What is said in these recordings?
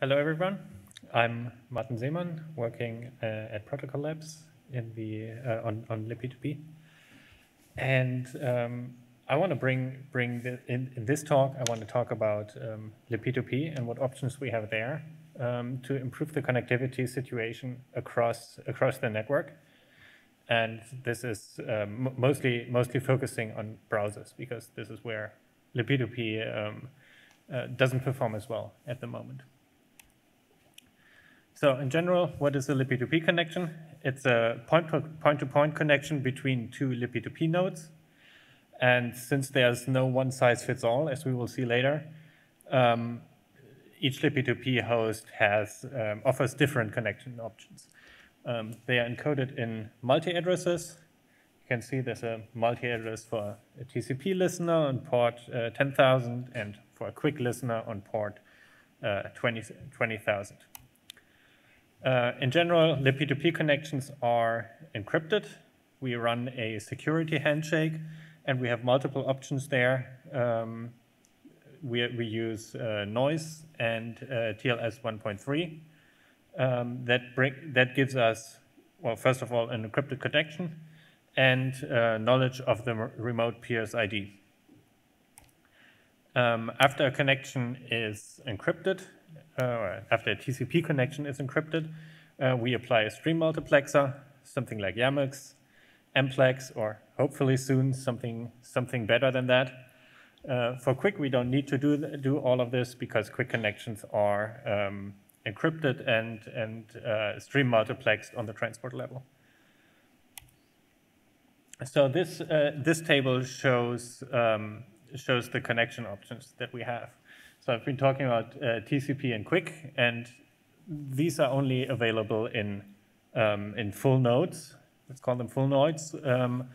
Hello, everyone. I'm Marten Seemann, working uh, at Protocol Labs in the uh, on on libp2p, and um, I want to bring bring the, in, in this talk. I want to talk about um, libp2p and what options we have there um, to improve the connectivity situation across across the network. And this is um, mostly mostly focusing on browsers because this is where libp2p um, uh, doesn't perform as well at the moment. So in general, what is a libp2p connection? It's a point-to-point -point connection between two libp2p nodes. And since there's no one-size-fits-all, as we will see later, um, each libp2p host has um, offers different connection options. Um, they are encoded in multi-addresses. You can see there's a multi-address for a TCP listener on port uh, 10,000 and for a QUIC listener on port uh, 20,000. 20, uh, in general, the P2P connections are encrypted. We run a security handshake, and we have multiple options there. Um, we, we use uh, noise and uh, TLS 1.3. Um, that, bring, that gives us, well, first of all, an encrypted connection and uh, knowledge of the remote peer's ID. Um, after a connection is encrypted, uh, after a TCP connection is encrypted, uh, we apply a stream multiplexer, something like Yamux, MPlex, or hopefully soon something, something better than that. Uh, for QUIC, we don't need to do, do all of this because QUIC connections are um, encrypted and, and uh, stream multiplexed on the transport level. So this, uh, this table shows, um, shows the connection options that we have. So I've been talking about uh, TCP and QUIC, and these are only available in, um, in full nodes. Let's call them full nodes, um,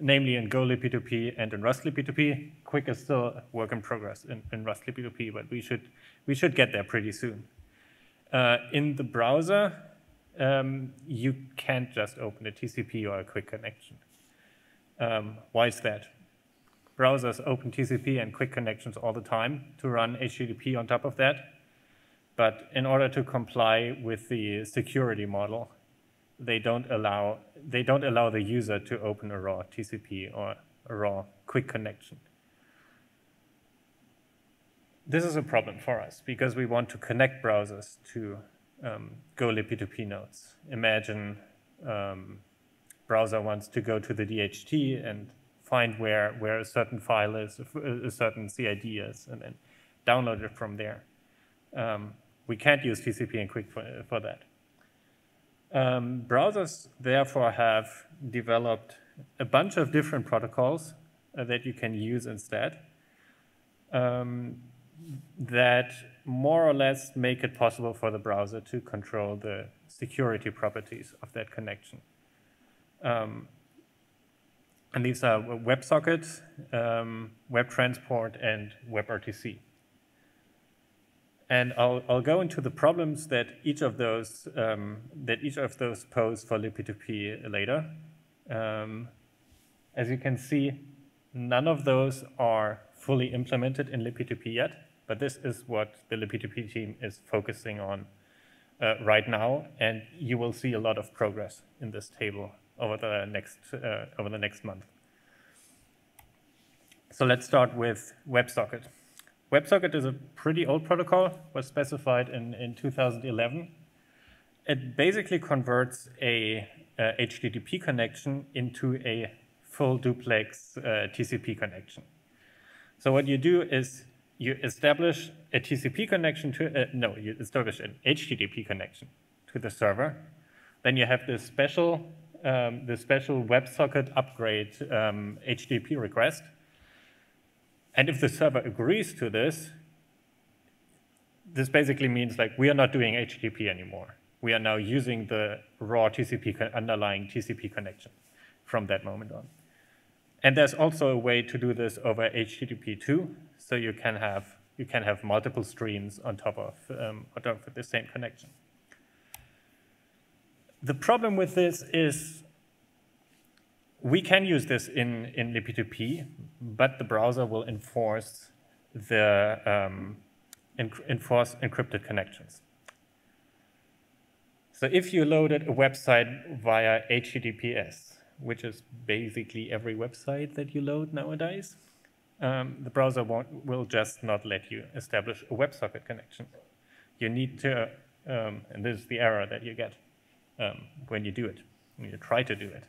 namely in Go libp2p and in Rust libp2p. QUIC is still a work in progress in, in Rust libp2p, but we should, we should get there pretty soon. Uh, in the browser, um, you can't just open a TCP or a QUIC connection. Um, why is that? Browsers open TCP and QUIC connections all the time to run HTTP on top of that. But in order to comply with the security model, they don't allow they don't allow the user to open a raw TCP or a raw QUIC connection. This is a problem for us because we want to connect browsers to um, Go libp2p nodes. Imagine um, browser wants to go to the DHT and find where, where a certain file is, a certain CID is, and then download it from there. Um, we can't use TCP and QUIC for, for that. Um, browsers, therefore, have developed a bunch of different protocols uh, that you can use instead um, that more or less make it possible for the browser to control the security properties of that connection. Um, and these are WebSocket, um, WebTransport, and WebRTC. And I'll, I'll go into the problems that each of those um, that each of those pose for libp2p later. Um, as you can see, none of those are fully implemented in libp2p yet, but this is what the libp2p team is focusing on uh, right now, and you will see a lot of progress in this table over the next uh, over the next month. So let's start with WebSocket. WebSocket is a pretty old protocol, was specified in, in 2011. It basically converts a, a HTTP connection into a full duplex uh, TCP connection. So what you do is you establish a TCP connection to, uh, no, you establish an HTTP connection to the server. Then you have this special um, the special WebSocket upgrade um, HTTP request. And if the server agrees to this, this basically means like we are not doing HTTP anymore. We are now using the raw TCP underlying TCP connection from that moment on. And there's also a way to do this over HTTP 2, so you can have you can have multiple streams on top of um, on top of the same connection. The problem with this is we can use this in, in libp2p, but the browser will enforce the um, enforce encrypted connections. So if you loaded a website via HTTPS, which is basically every website that you load nowadays, um, the browser will just not let you establish a WebSocket connection. You need to, um, and this is the error that you get um, when you do it, when you try to do it.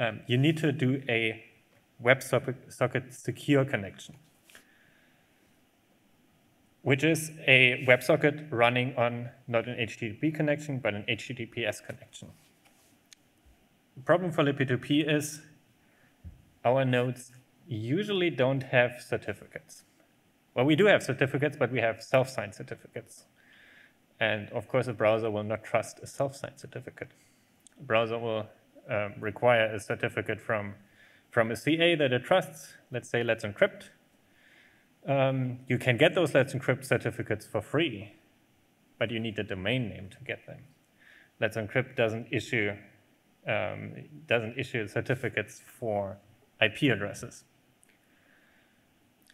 Um, you need to do a WebSocket secure connection, which is a WebSocket running on not an HTTP connection, but an HTTPS connection. The problem for libp2p is our nodes usually don't have certificates. Well, we do have certificates, but we have self-signed certificates. And of course, a browser will not trust a self-signed certificate. A browser will um, require a certificate from, from a CA that it trusts. Let's say Let's Encrypt. Um, you can get those Let's Encrypt certificates for free, but you need a domain name to get them. Let's Encrypt doesn't issue um, doesn't issue certificates for IP addresses.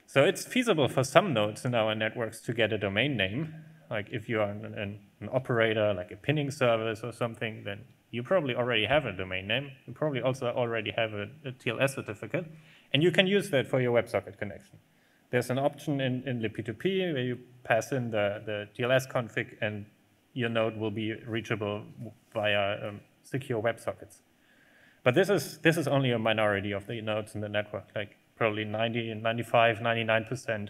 So it's feasible for some nodes in our networks to get a domain name. Like if you are an, an, an, operator, like a pinning service or something, then you probably already have a domain name. You probably also already have a, a TLS certificate. And you can use that for your WebSocket connection. There's an option in, in libp2p where you pass in the, the TLS config and your node will be reachable via um, secure WebSockets. But this is, this is only a minority of the nodes in the network. Like probably 90, 95, 99%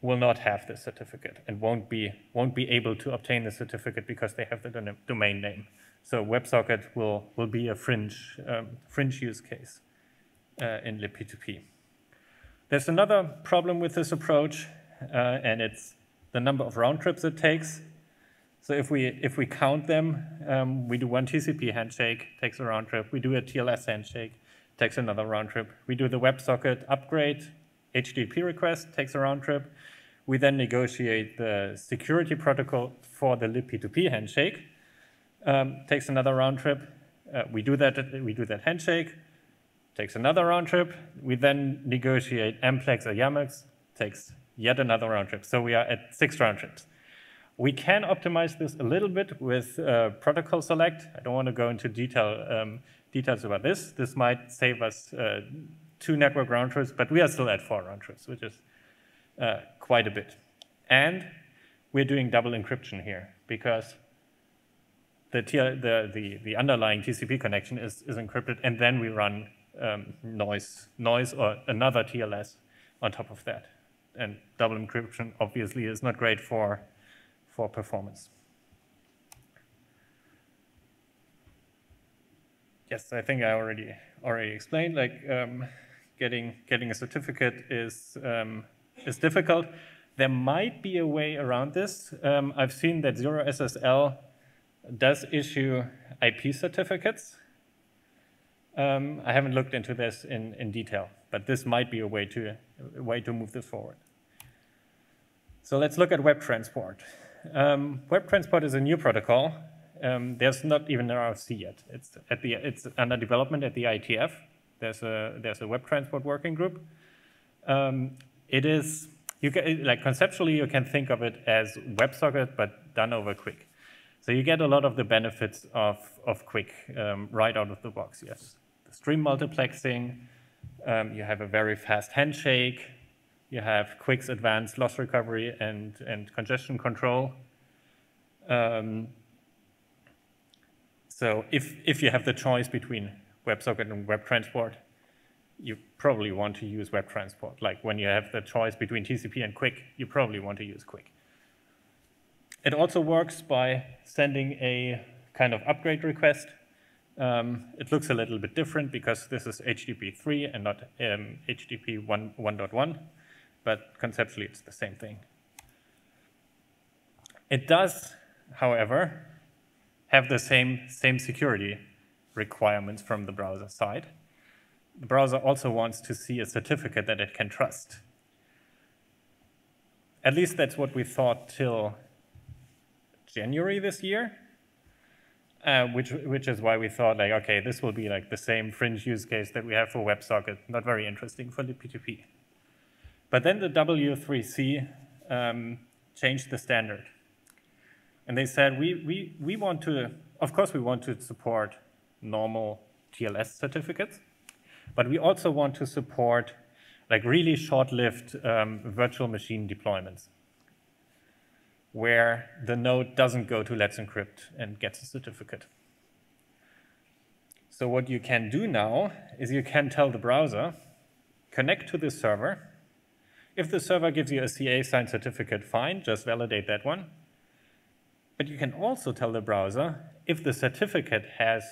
will not have this certificate and won't be, won't be able to obtain the certificate because they have the domain name. So WebSocket will, will be a fringe, um, fringe use case uh, in libp2p. There's another problem with this approach, uh, and it's the number of round trips it takes. So if we, if we count them, um, we do one TCP handshake, takes a round trip. We do a TLS handshake, takes another round trip. We do the WebSocket upgrade, HTTP request, takes a round trip. We then negotiate the security protocol for the libp2p handshake, um, takes another round trip. Uh, we do that. We do that handshake, takes another round trip. We then negotiate MPLEX or Yamux, takes yet another round trip. So we are at six round trips. We can optimize this a little bit with uh, protocol select. I don't want to go into detail um, details about this. This might save us uh, two network round trips, but we are still at four round trips, which is uh, quite a bit. And we're doing double encryption here because the, the, the, the, underlying TCP connection is, is encrypted, and then we run um, noise, noise or another TLS on top of that. And double encryption obviously is not great for, for performance. yes, I think I already already explained. Like um, getting getting a certificate is um, is difficult. There might be a way around this. Um, I've seen that Zero SSL does issue IP certificates. Um, I haven't looked into this in, in detail, but this might be a way to a way to move this forward. So let's look at web transport. Um, web transport is a new protocol um, there's not even an RFC yet. It's at the it's under development at the IETF. There's a there's a web transport working group. Um, it is you can like conceptually you can think of it as WebSocket but done over QUIC. So you get a lot of the benefits of of QUIC um, right out of the box. Yes, the stream multiplexing. Um, you have a very fast handshake. You have QUIC's advanced loss recovery and and congestion control. Um, so if, if you have the choice between WebSocket and Web Transport, you probably want to use Web Transport. Like when you have the choice between TCP and QUIC, you probably want to use QUIC. It also works by sending a kind of upgrade request. Um, it looks a little bit different because this is HTTP 3 and not um, HTTP 1.1, but conceptually it's the same thing. It does, however, have the same, same security requirements from the browser side. The browser also wants to see a certificate that it can trust. At least that's what we thought till January this year, uh, which, which is why we thought like, okay, this will be like the same fringe use case that we have for WebSocket, not very interesting for the P2P. But then the W3C um, changed the standard. And they said, we, we, we want to, of course, we want to support normal TLS certificates, but we also want to support like really short-lived um, virtual machine deployments where the node doesn't go to Let's Encrypt and gets a certificate. So what you can do now is you can tell the browser, connect to the server. If the server gives you a CA signed certificate, fine, just validate that one. But you can also tell the browser if the certificate has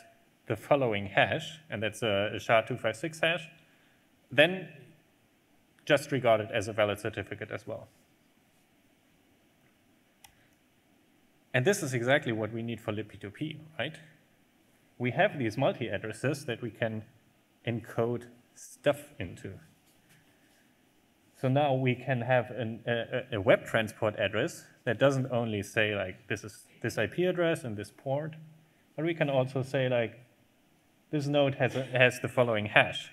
the following hash, and that's a, a SHA-256 hash, then just regard it as a valid certificate as well. And this is exactly what we need for libp2p, right? We have these multi-addresses that we can encode stuff into. So now we can have an, a, a, web transport address that doesn't only say like this is this IP address and this port, but we can also say like this node has, a, has the following hash.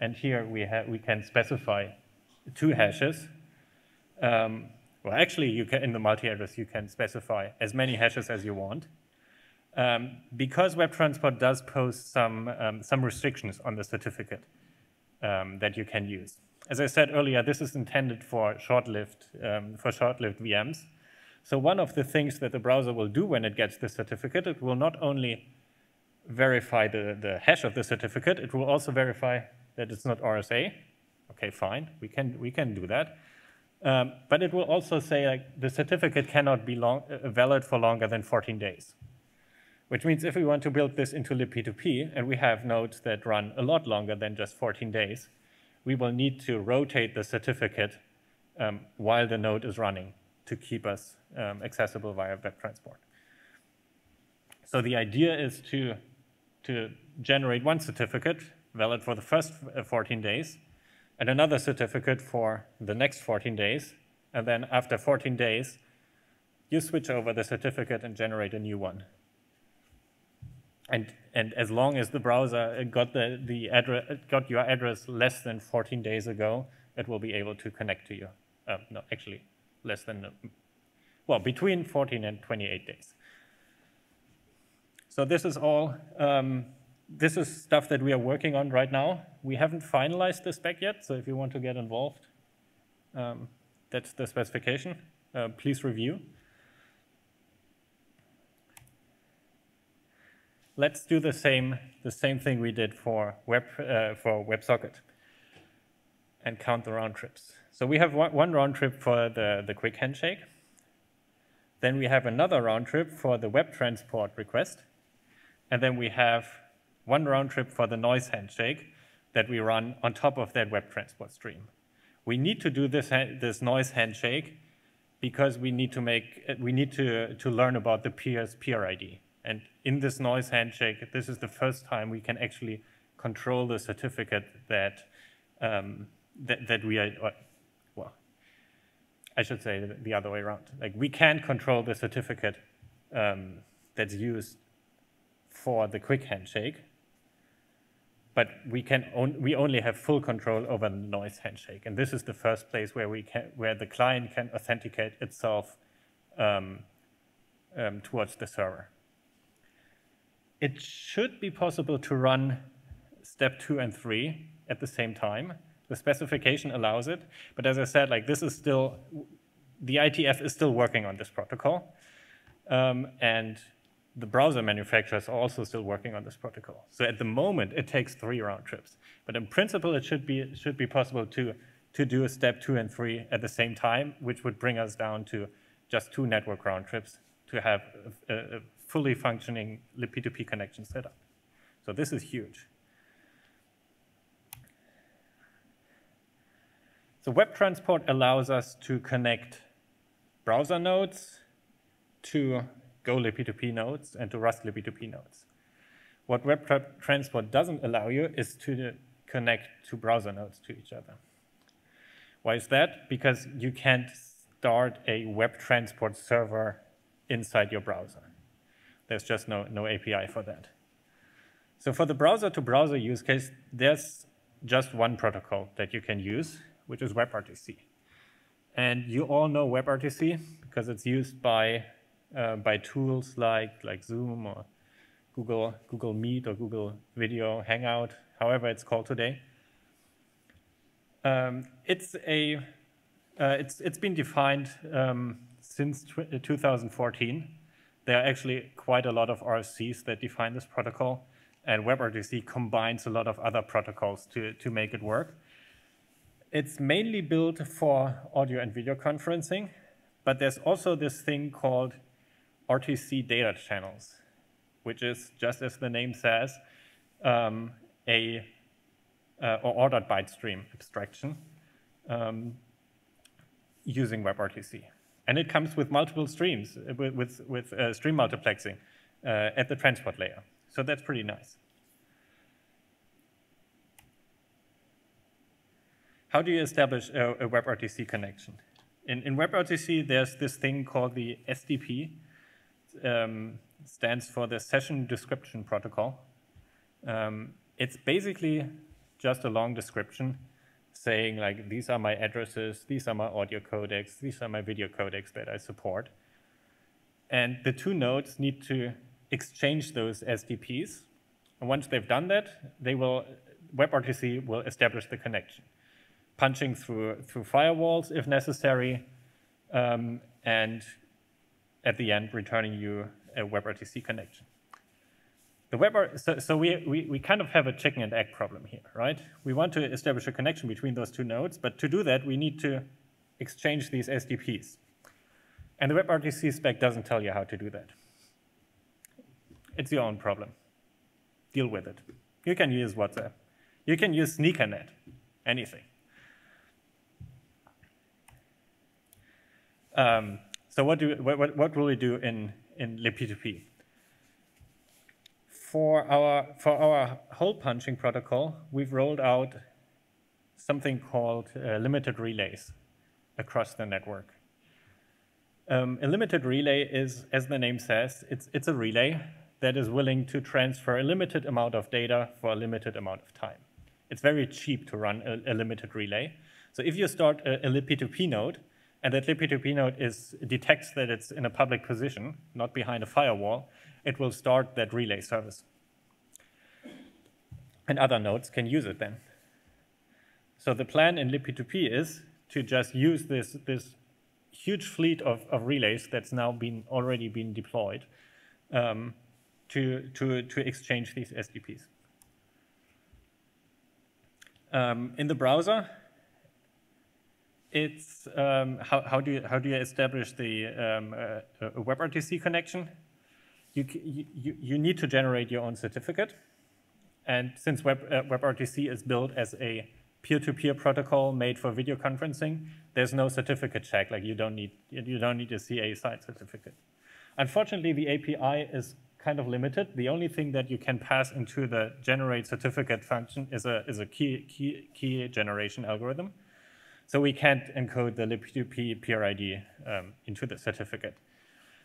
And here we, we can specify two hashes. Um, well, actually, you can, in the multi-address, you can specify as many hashes as you want. Um, because Web Transport does pose some, um, some restrictions on the certificate um, that you can use. As I said earlier, this is intended for short-lived um, for short-lived VMs. So one of the things that the browser will do when it gets the certificate, it will not only verify the, the hash of the certificate, it will also verify that it's not RSA. Okay, fine, we can, we can do that. Um, but it will also say like the certificate cannot be long, uh, valid for longer than 14 days. Which means if we want to build this into libp2p, and we have nodes that run a lot longer than just 14 days, we will need to rotate the certificate um, while the node is running to keep us um, accessible via web transport. So the idea is to, to generate one certificate valid for the first uh, 14 days, and another certificate for the next 14 days, and then after 14 days, you switch over the certificate and generate a new one. And, and as long as the browser got, the, the address, got your address less than 14 days ago, it will be able to connect to you. Uh, no, actually, less than, well, between 14 and 28 days. So this is all, um, this is stuff that we are working on right now. We haven't finalized the spec yet, so if you want to get involved, um, that's the specification. Uh, please review. let's do the same, the same thing we did for, web, uh, for WebSocket and count the round trips. So we have one, round trip for the, the QUIC handshake. Then we have another round trip for the web transport request. And then we have one round trip for the noise handshake that we run on top of that web transport stream. We need to do this, this noise handshake because we need to make, we need to, to learn about the peer's peer ID. And in this noise handshake, this is the first time we can actually control the certificate that, um, that, that, we are, well, I should say the other way around. Like we can control the certificate um, that's used for the QUIC handshake, but we can on, we only have full control over the noise handshake, and this is the first place where we can where the client can authenticate itself um, um, towards the server. It should be possible to run step two and three at the same time. The specification allows it, but as I said, like this is still, the IETF is still working on this protocol, um, and the browser manufacturers are also still working on this protocol. So at the moment, it takes three round trips, but in principle, it should be it should be possible to to do a step two and three at the same time, which would bring us down to just two network round trips to have a, a fully functioning libp2p connection setup. So this is huge. So web transport allows us to connect browser nodes to Go libp2p nodes and to Rust libp2p nodes. What web tra transport doesn't allow you is to connect two browser nodes to each other. Why is that? Because you can't start a web transport server inside your browser. There's just no, no API for that. So for the browser-to-browser -browser use case, there's just one protocol that you can use, which is WebRTC. And you all know WebRTC because it's used by, uh, by tools like, like Zoom or Google, Google Meet or Google Video Hangout, however it's called today. Um, it's a uh, it's it's been defined um, since 2014. There are actually quite a lot of RFCs that define this protocol, and WebRTC combines a lot of other protocols to to make it work. It's mainly built for audio and video conferencing, but there's also this thing called RTC data channels, which is, just as the name says, um, a uh, or ordered byte stream abstraction um, using WebRTC. And it comes with multiple streams, uh, with, with, with uh, stream multiplexing uh, at the transport layer. So that's pretty nice. How do you establish a, a WebRTC connection? In, in WebRTC, there's this thing called the SDP, um, stands for the Session Description Protocol. Um, it's basically just a long description saying like, these are my addresses, these are my audio codecs, these are my video codecs that I support. And the two nodes need to exchange those SDPs. And once they've done that, they will, WebRTC will establish the connection, punching through, through firewalls if necessary, um, and at the end, returning you a WebRTC connection. The web, so, so we, we, we kind of have a chicken and egg problem here, right? We want to establish a connection between those two nodes, but to do that, we need to exchange these SDPs. And the WebRTC spec doesn't tell you how to do that. It's your own problem. Deal with it. You can use WhatsApp. You can use SneakerNet, anything. Um, so what, do, what, what will we do in, in libp2p? for our, for our hole punching protocol, we've rolled out something called uh, limited relays across the network. Um, a limited relay is, as the name says, it's, it's a relay that is willing to transfer a limited amount of data for a limited amount of time. It's very cheap to run a, a limited relay. So if you start a, a libp2p node, and that libp2p node is, detects that it's in a public position, not behind a firewall, it will start that relay service. And other nodes can use it then. So the plan in libp2p is to just use this, this huge fleet of, of relays that's now been already been deployed um, to, to, to exchange these SDPs. Um, in the browser, it's um, how, how, do you, how do you establish the um, uh, WebRTC connection? you, you, you need to generate your own certificate. And since Web, uh, WebRTC is built as a peer-to-peer -peer protocol made for video conferencing, there's no certificate check. Like you don't need you don't need a CA site certificate. Unfortunately, the API is kind of limited. The only thing that you can pass into the generate certificate function is a is a key key key generation algorithm. So we can't encode the libp2p peer ID um, into the certificate.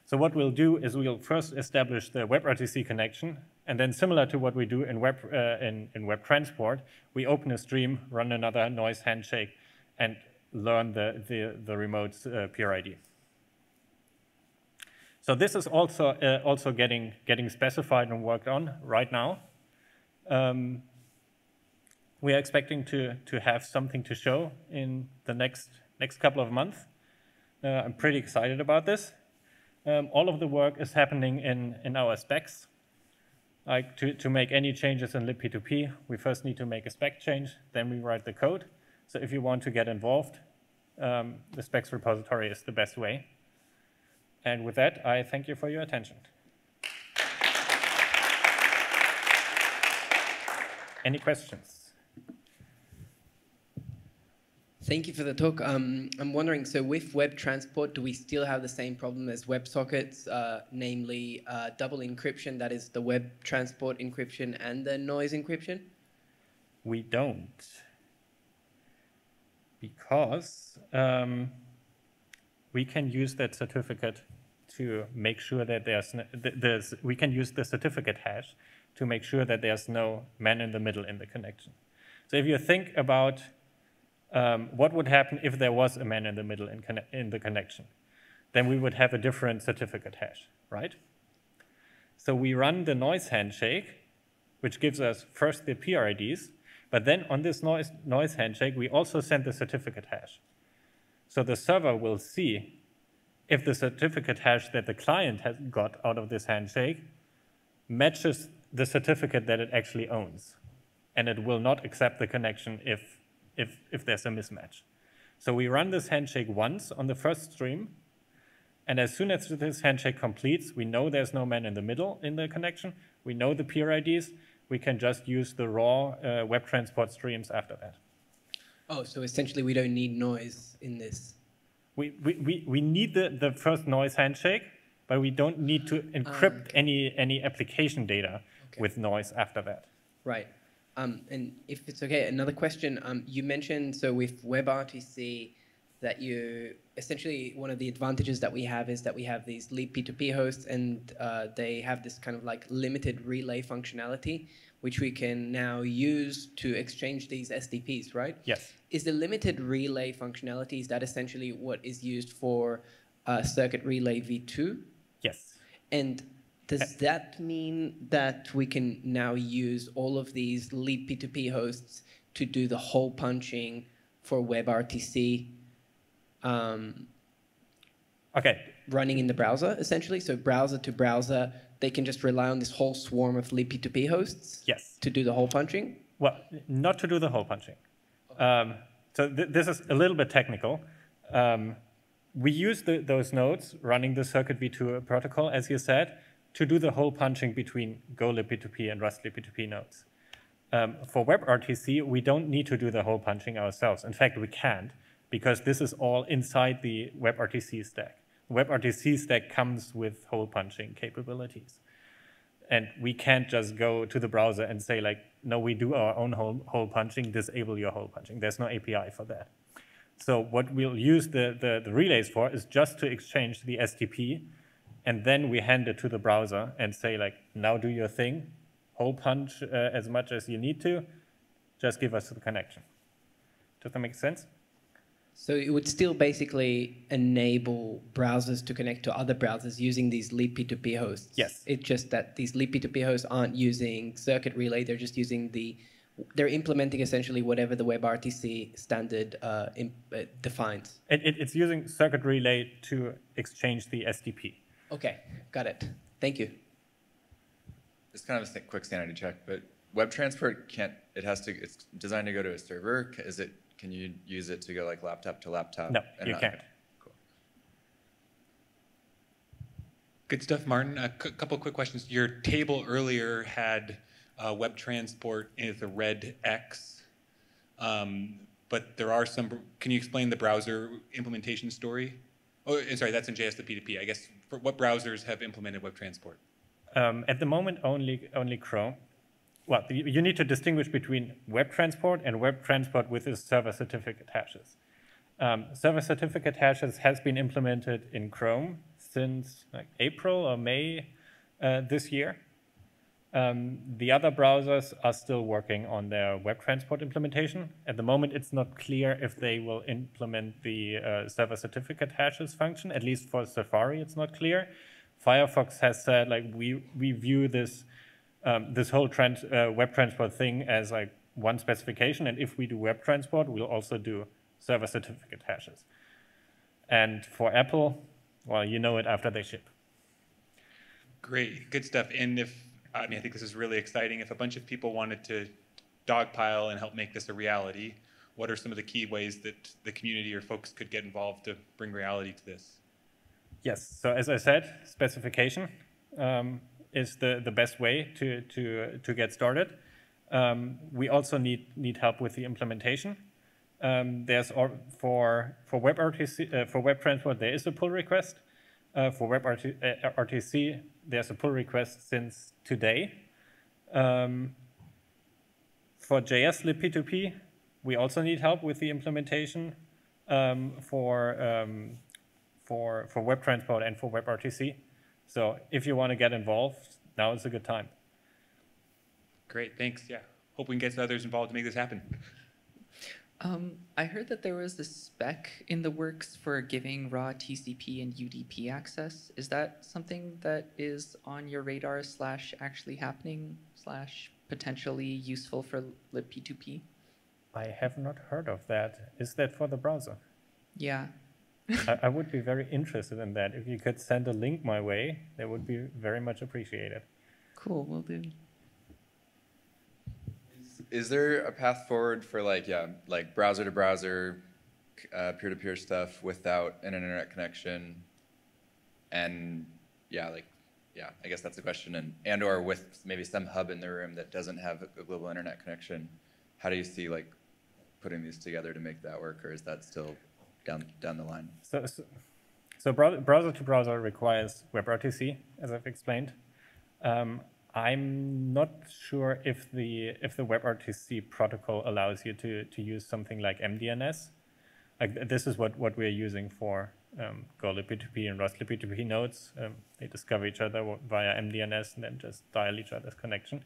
So what we'll do is we'll first establish the WebRTC connection, and then similar to what we do in web, uh, in, in web transport, we open a stream, run another noise handshake, and learn the, the, the remote uh, peer ID. So this is also, uh, also getting, getting specified and worked on right now. Um, we are expecting to, to have something to show in the next, next couple of months. Uh, I'm pretty excited about this. Um, all of the work is happening in, in our specs. Like to, to make any changes in libp2p, we first need to make a spec change, then we write the code. So if you want to get involved, um, the specs repository is the best way. And with that, I thank you for your attention. Any questions? Thank you for the talk. Um, I'm wondering, so with web transport, do we still have the same problem as WebSockets, uh, namely uh, double encryption, that is the web transport encryption and the noise encryption? We don't. Because um, we can use that certificate to make sure that there's, no, there's, we can use the certificate hash to make sure that there's no man in the middle in the connection. So if you think about um, what would happen if there was a man in the middle in, in the connection? Then we would have a different certificate hash, right? So we run the noise handshake, which gives us first the peer IDs, but then on this noise, noise handshake, we also send the certificate hash. So the server will see if the certificate hash that the client has got out of this handshake matches the certificate that it actually owns. And it will not accept the connection if, if, if there's a mismatch. So we run this handshake once on the first stream, and as soon as this handshake completes, we know there's no man in the middle in the connection, we know the peer IDs, we can just use the raw uh, web transport streams after that. Oh, so essentially we don't need noise in this. We, we, we, we need the, the first noise handshake, but we don't need to encrypt um, any, any application data okay. with noise after that. Right. Um, and if it's okay, another question. Um, you mentioned, so with WebRTC, that you essentially one of the advantages that we have is that we have these libp2p hosts and uh, they have this kind of like limited relay functionality, which we can now use to exchange these SDPs, right? Yes. Is the limited relay functionality, is that essentially what is used for uh, Circuit Relay v2? Yes. And does that mean that we can now use all of these libp2p hosts to do the hole punching for WebRTC um, okay. running in the browser, essentially. So browser to browser, they can just rely on this whole swarm of libp2p hosts yes. to do the hole punching? Well, not to do the hole punching. Um, so th this is a little bit technical. Um, we use the, those nodes running the Circuit v2 protocol, as you said, to do the hole punching between Go libp2p and Rust libp2p nodes. Um, for WebRTC, we don't need to do the hole punching ourselves. In fact, we can't because this is all inside the WebRTC stack. WebRTC stack comes with hole punching capabilities. And we can't just go to the browser and say like, no, we do our own hole, hole punching, disable your hole punching. There's no API for that. So what we'll use the, the, the relays for is just to exchange the SDP, and then we hand it to the browser and say like, now do your thing, hole punch uh, as much as you need to, just give us the connection. Does that make sense? So it would still basically enable browsers to connect to other browsers using these libp2p hosts. Yes. It's just that these libp2p hosts aren't using Circuit Relay. They're just using the, they're implementing essentially whatever the WebRTC standard uh, imp, uh, defines. It, it, it's using Circuit Relay to exchange the SDP. Okay, got it. Thank you. It's kind of a quick sanity check, but web transport can't, it has to, it's designed to go to a server. Is it can you use it to go like laptop to laptop? No, you can't. Cool. Good stuff, Marten. A couple quick questions. Your table earlier had uh, web transport as a red X, um, but there are some. Can you explain the browser implementation story? Oh, sorry, that's in JS libp2p. I guess what browsers have implemented web transport? Um, at the moment, only only Chrome well, you need to distinguish between web transport and web transport with its server certificate hashes. Um, server certificate hashes has been implemented in Chrome since like April or May uh, this year. Um, the other browsers are still working on their web transport implementation. At the moment, it's not clear if they will implement the uh, server certificate hashes function. At least for Safari, it's not clear. Firefox has said like we we view this um, this whole trans, uh, web transport thing as like one specification. And if we do web transport, we'll also do server certificate hashes. And for Apple, well, you know it after they ship. Great, good stuff. And if, I mean, I think this is really exciting. If a bunch of people wanted to dogpile and help make this a reality, what are some of the key ways that the community or folks could get involved to bring reality to this? Yes, so as I said, specification. Um, is the, the best way to, to, to get started. Um, we also need, need help with the implementation. Um, there's for for web RTC uh, for web transport there is a pull request. Uh, for WebRTC uh, there's a pull request since today. Um, for JS libp2p we also need help with the implementation um, for um, for for web transport and for WebRTC. So if you want to get involved, now is a good time. Great, thanks. Yeah, hope we can get others involved to make this happen. Um, I heard that there was a spec in the works for giving raw TCP and UDP access. Is that something that is on your radar slash actually happening slash potentially useful for libp2p? I have not heard of that. Is that for the browser? Yeah. I, I would be very interested in that. If you could send a link my way, that would be very much appreciated. Cool, We'll do. Is there a path forward for like, yeah, like browser to browser, uh, peer to peer stuff without an internet connection? And yeah, like, yeah, I guess that's the question. And, and or with maybe some hub in the room that doesn't have a global internet connection, how do you see like putting these together to make that work? Or is that still down, down the line? So, so, so browser to browser requires WebRTC, as I've explained. Um, I'm not sure if the if the WebRTC protocol allows you to to use something like MDNS. Like this is what what we're using for um, Go libp2p and Rust libp2p nodes. Um, they discover each other via MDNS and then just dial each other's connection.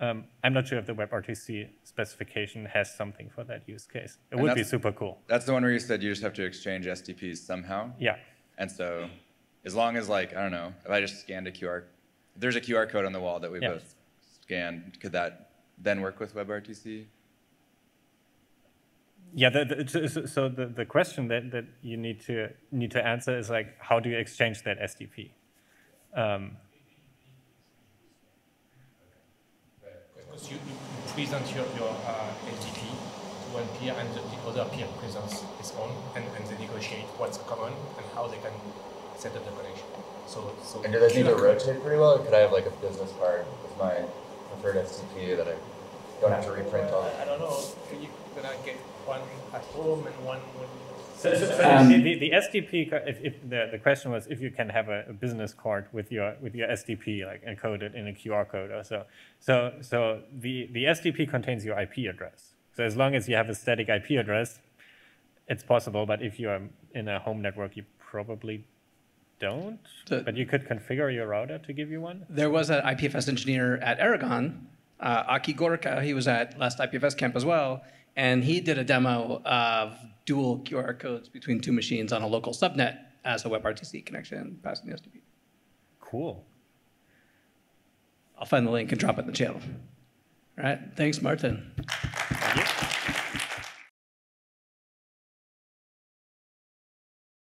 Um, I'm not sure if the WebRTC specification has something for that use case. It And would be super cool. That's the one where you said you just have to exchange SDPs somehow? Yeah. And so, as long as like I don't know, if I just scanned a QR, there's a QR code on the wall that we Yeah. both scanned, could that then work with WebRTC? Yeah, the, the, so- so the, the question that, that you need to need to answer is like, how do you exchange that SDP? Um, Because you, you present your, your uh, SDP to one peer and the, the other peer presents his own and, and they negotiate what's common and how they can set up the connection. So, so And do those need to rotate pretty well? Or could I have like a business card with my preferred SDP that I don't have to reprint all? I don't know. You're gonna get one at home and one when so, so, so Um, the, the, the SDP, if, if the, the question was if you can have a, a business card with your with your SDP like encoded in a QR code or so. So so the, the SDP contains your IP address. So as long as you have a static IP address, it's possible. But if you're in a home network, you probably don't. The- but you could configure your router to give you one. There was an IPFS engineer at Aragon, uh, Aki Gorka. He was at last IPFS camp as well, and he did a demo of dual QR codes between two machines on a local subnet as a WebRTC connection passing the SDP. Cool. I'll find the link and drop it in the channel. All right. Thanks, Marten. Thank you.